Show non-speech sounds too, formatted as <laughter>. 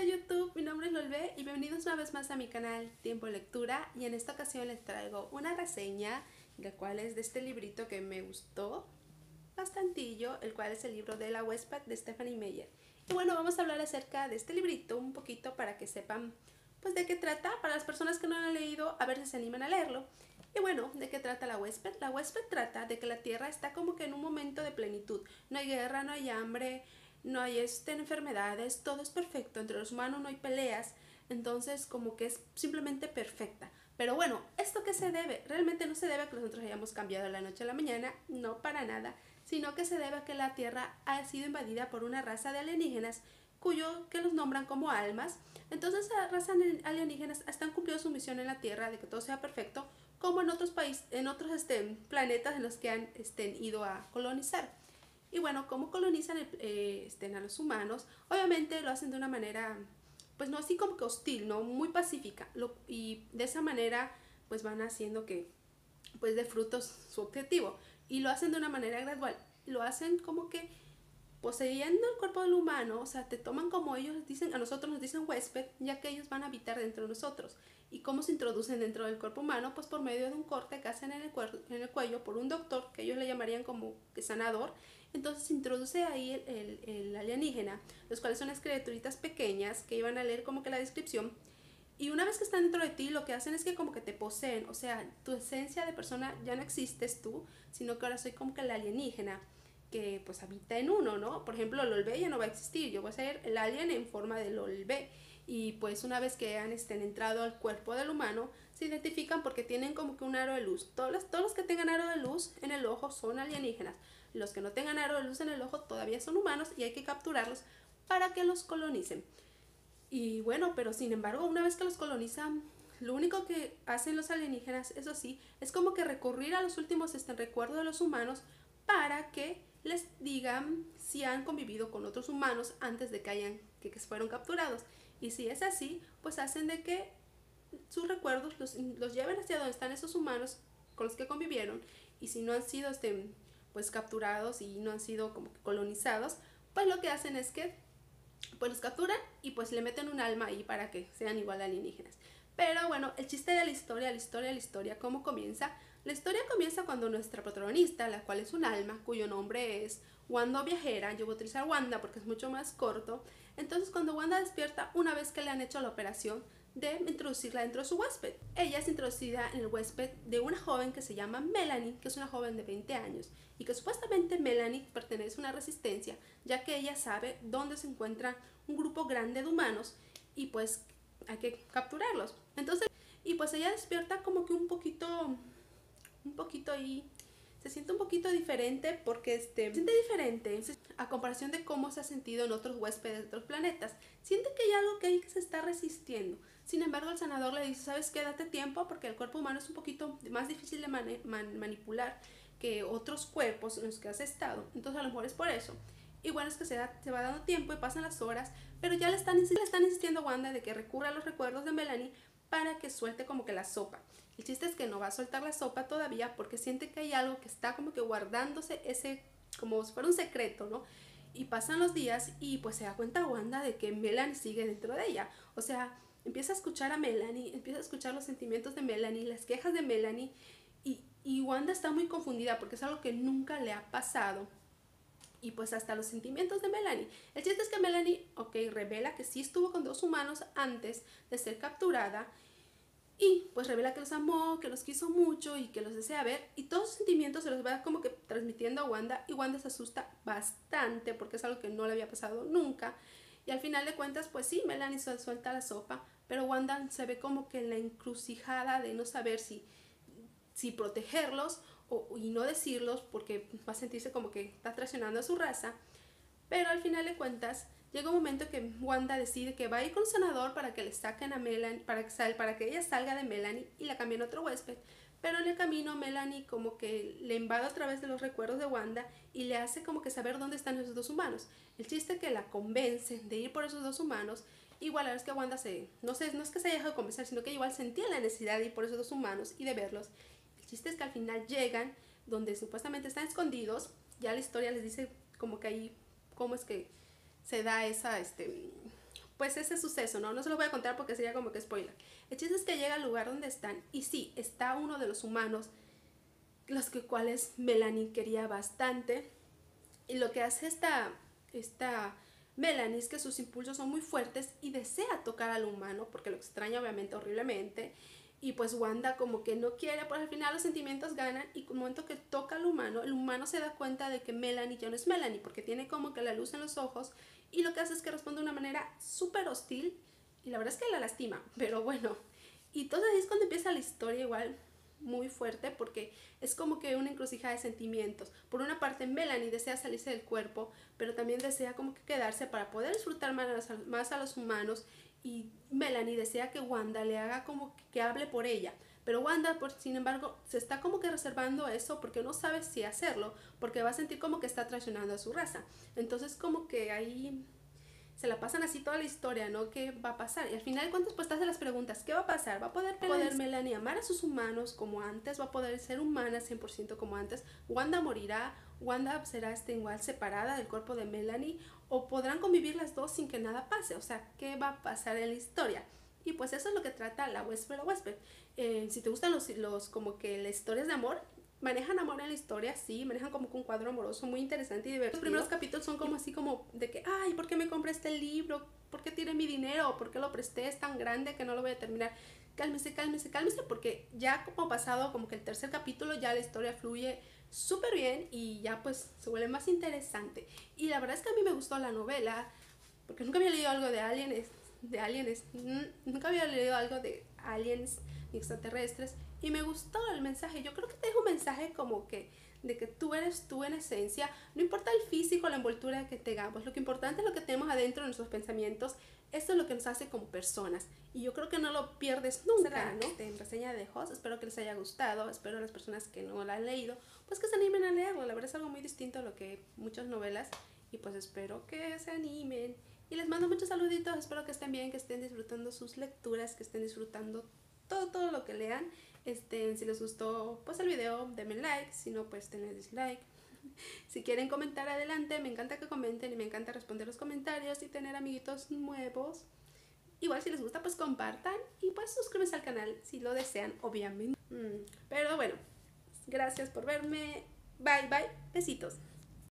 de YouTube, mi nombre es Lolbe y bienvenidos una vez más a mi canal Tiempo Lectura y en esta ocasión les traigo una reseña, la cual es de este librito que me gustó bastantillo, el cual es el libro de la huésped de Stephanie Meyer. Y bueno, vamos a hablar acerca de este librito un poquito para que sepan pues de qué trata, para las personas que no lo han leído, a ver si se animan a leerlo. Y bueno, ¿de qué trata la huésped? La huésped trata de que la Tierra está como que en un momento de plenitud. No hay guerra, no hay hambre, no hay este, enfermedades, todo es perfecto. Entre los humanos no hay peleas, entonces como que es simplemente perfecta. Pero bueno, ¿esto qué se debe? Realmente no se debe a que nosotros hayamos cambiado de la noche a la mañana, no para nada, sino que se debe a que la Tierra ha sido invadida por una raza de alienígenas cuyo que los nombran como almas. Entonces, las razas alienígenas están cumpliendo su misión en la Tierra de que todo sea perfecto, como en otros países, en otros este, planetas en los que han este, ido a colonizar. Y bueno, ¿cómo colonizan eh, este, a los humanos? Obviamente lo hacen de una manera, pues no así como que hostil, ¿no? Muy pacífica. y de esa manera, pues van haciendo que, pues de frutos su objetivo. Y lo hacen de una manera gradual. Lo hacen como que poseyendo el cuerpo del humano, o sea, te toman como ellos dicen, a nosotros nos dicen huésped, ya que ellos van a habitar dentro de nosotros. ¿Y cómo se introducen dentro del cuerpo humano? Pues por medio de un corte que hacen en el, en el cuello por un doctor, que ellos le llamarían como sanador. Entonces se introduce ahí el, el, alienígena, los cuales son las criaturitas pequeñas que iban a leer como que la descripción. Y una vez que están dentro de ti, lo que hacen es que como que te poseen, o sea, tu esencia de persona ya no existes tú, sino que ahora soy como que el alienígena que pues habita en uno, ¿no? Por ejemplo, el Olbe ya no va a existir, yo voy a ser el alien en forma del Olbe. Y pues una vez que han estén entrado al cuerpo del humano, se identifican porque tienen como que un aro de luz. Todos los, todos los que tengan aro de luz en el ojo son alienígenas. Los que no tengan aro de luz en el ojo todavía son humanos y hay que capturarlos para que los colonicen. Y bueno, pero sin embargo, una vez que los colonizan, lo único que hacen los alienígenas, eso sí, es como que recurrir a los últimos este, recuerdos de los humanos para que les digan si han convivido con otros humanos antes de que hayan que, fueron capturados. Y si es así, pues hacen de que sus recuerdos los, los, lleven hacia donde están esos humanos con los que convivieron. Y si no han sido este, pues capturados y no han sido como colonizados, pues lo que hacen es que pues los capturan y pues le meten un alma ahí para que sean igual alienígenas. Pero bueno, el chiste de la historia, la historia, la historia, ¿cómo comienza? La historia comienza cuando nuestra protagonista, la cual es un alma, cuyo nombre es Wanda Viajera, yo voy a utilizar Wanda porque es mucho más corto, entonces cuando Wanda despierta una vez que le han hecho la operación de introducirla dentro de su huésped. Ella es introducida en el huésped de una joven que se llama Melanie, que es una joven de 20 años, y que supuestamente Melanie pertenece a una resistencia, ya que ella sabe dónde se encuentra un grupo grande de humanos y pues hay que capturarlos. Entonces, y pues ella despierta como que un poquito, un poquito ahí, se siente un poquito diferente porque este, se siente diferente a comparación de cómo se ha sentido en otros huéspedes de otros planetas. Siente que hay algo que ahí se está resistiendo. Sin embargo, el sanador le dice, ¿sabes qué? Date tiempo porque el cuerpo humano es un poquito más difícil de manipular que otros cuerpos en los que has estado. Entonces, a lo mejor es por eso. Bueno, es que se, se va dando tiempo y pasan las horas, pero ya le están, le están insistiendo a Wanda de que recurra a los recuerdos de Melanie para que suelte como que la sopa. El chiste es que no va a soltar la sopa todavía porque siente que hay algo que está como que guardándose ese, como si fuera un secreto, ¿no? Y pasan los días y pues se da cuenta Wanda de que Melanie sigue dentro de ella. O sea, empieza a escuchar a Melanie, empieza a escuchar los sentimientos de Melanie, las quejas de Melanie y, y Wanda está muy confundida porque es algo que nunca le ha pasado y pues hasta los sentimientos de Melanie. El chiste es que Melanie, ok, revela que sí estuvo con dos humanos antes de ser capturada y pues revela que los amó, que los quiso mucho y que los desea ver y todos sus sentimientos se los va como que transmitiendo a Wanda y Wanda se asusta bastante porque es algo que no le había pasado nunca y al final de cuentas pues sí, Melanie suelta la sopa, pero Wanda se ve como que en la encrucijada de no saber si, si protegerlos y no decirlos porque va a sentirse como que está traicionando a su raza. Pero al final de cuentas, llega un momento que Wanda decide que va a ir con el senador para que le saquen a Melanie, para que, para que ella salga de Melanie y la cambien a otro huésped. Pero en el camino Melanie como que le invade a través de los recuerdos de Wanda y le hace como que saber dónde están esos dos humanos. El chiste que la convence de ir por esos dos humanos. Igual la verdad es que Wanda se, no sé, no es que se haya dejado convencer, sino que igual sentía la necesidad de ir por esos dos humanos y de verlos chiste es que al final llegan donde supuestamente están escondidos, ya la historia les dice como que ahí cómo es que se da esa, este, pues ese suceso, ¿no? No se lo voy a contar porque sería como que spoiler. El chiste es que llega al lugar donde están y sí, está uno de los humanos, los que cuales Melanie quería bastante. Y lo que hace esta, esta Melanie es que sus impulsos son muy fuertes y desea tocar al humano porque lo extraña obviamente horriblemente. Y pues Wanda como que no quiere, pues al final los sentimientos ganan y el momento que toca al humano, el humano se da cuenta de que Melanie ya no es Melanie porque tiene como que la luz en los ojos y lo que hace es que responde de una manera súper hostil y la verdad es que la lastima, <laughs> pero bueno. Y entonces ahí es cuando empieza la historia igual muy fuerte porque es como que una encrucijada de sentimientos. Por una parte, Melanie desea salirse del cuerpo, pero también desea como que quedarse para poder disfrutar más a, más a los humanos y Melanie desea que Wanda le haga como que, hable por ella. Pero Wanda, por, sin embargo, se está como que reservando eso porque no sabe si hacerlo, porque va a sentir como que está traicionando a su raza. Entonces como que ahí se la pasan así toda la historia, ¿no? ¿Qué va a pasar? Y al final de cuentas, pues te haces las preguntas, ¿qué va a pasar? ¿Va a poder, poder Melanie amar a sus humanos como antes? ¿Va a poder ser humana 100% como antes? ¿Wanda morirá? ¿Wanda será este, igual separada del cuerpo de Melanie? ¿O podrán convivir las dos sin que nada pase? O sea, ¿qué va a pasar en la historia? Y pues eso es lo que trata la Westworld Westworld. Eh, si te gustan los, los, como que las historias de amor, manejan amor en la historia, sí, manejan como un cuadro amoroso muy interesante y divertido. Los primeros capítulos son como así como de que, ay, ¿por qué me compré este libro? ¿Por qué tiré mi dinero? ¿Por qué lo presté? Es tan grande que no lo voy a terminar. Cálmese, cálmese, cálmese, porque ya como pasado como que el tercer capítulo ya la historia fluye súper bien y ya pues se vuelve más interesante. Y la verdad es que a mí me gustó la novela, porque nunca había leído algo de aliens, de aliens, nunca había leído algo de aliens extraterrestres y me gustó el mensaje. Yo creo que te dejo un mensaje como que de que tú eres tú en esencia. No importa el físico, la envoltura que tengamos. Lo que importante es lo que tenemos adentro de nuestros pensamientos. Esto es lo que nos hace como personas. Y yo creo que no lo pierdes nunca, ¿no? En reseña de Host. Espero que les haya gustado. Espero a las personas que no la han leído, pues que se animen a leerlo. La verdad es algo muy distinto a lo que muchas novelas. Y pues espero que se animen. Y les mando muchos saluditos. Espero que estén bien, que estén disfrutando sus lecturas, que estén disfrutando todo, todo lo que lean. Este, si les gustó pues el video, denme like, si no pues denle dislike. Si quieren comentar adelante, me encanta que comenten y me encanta responder los comentarios y tener amiguitos nuevos. Igual si les gusta pues compartan y pues suscríbanse al canal si lo desean, obviamente. Mm, pero bueno, gracias por verme. Bye bye, besitos.